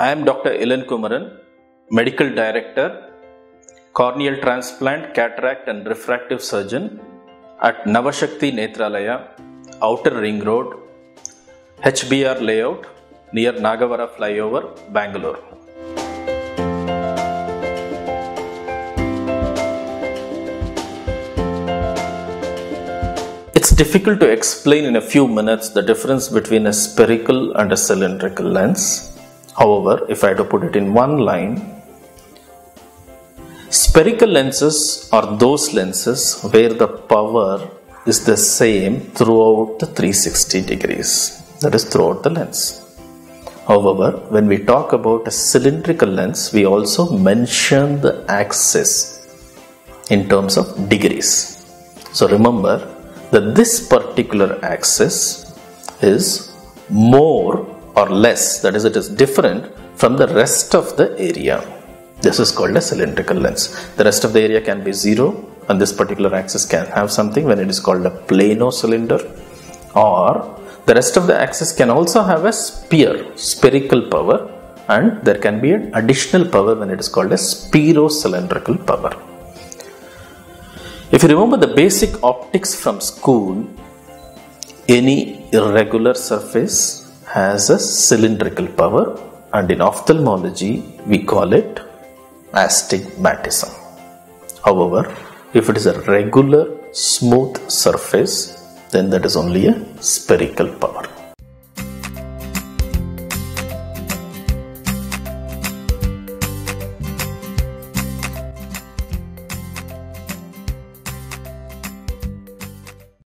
I am Dr. Elankumaran, Medical Director, Corneal Transplant, Cataract and Refractive Surgeon at Navashakti Netralaya, Outer Ring Road, HBR Layout near Nagavara Flyover, Bangalore. It's difficult to explain in a few minutes the difference between a spherical and a cylindrical lens. However, if I had to put it in one line, spherical lenses are those lenses where the power is the same throughout the 360 degrees, that is, throughout the lens. However, when we talk about a cylindrical lens, we also mention the axis in terms of degrees. So remember that this particular axis is more or less, that is, it is different from the rest of the area. This is called a cylindrical lens. The rest of the area can be zero, and this particular axis can have something when it is called a plano cylinder, or the rest of the axis can also have a sphere, spherical power, and there can be an additional power when it is called a spherocylindrical power. If you remember the basic optics from school, any irregular surface has a cylindrical power, and in ophthalmology, we call it astigmatism. However, if it is a regular smooth surface, then that is only a spherical power.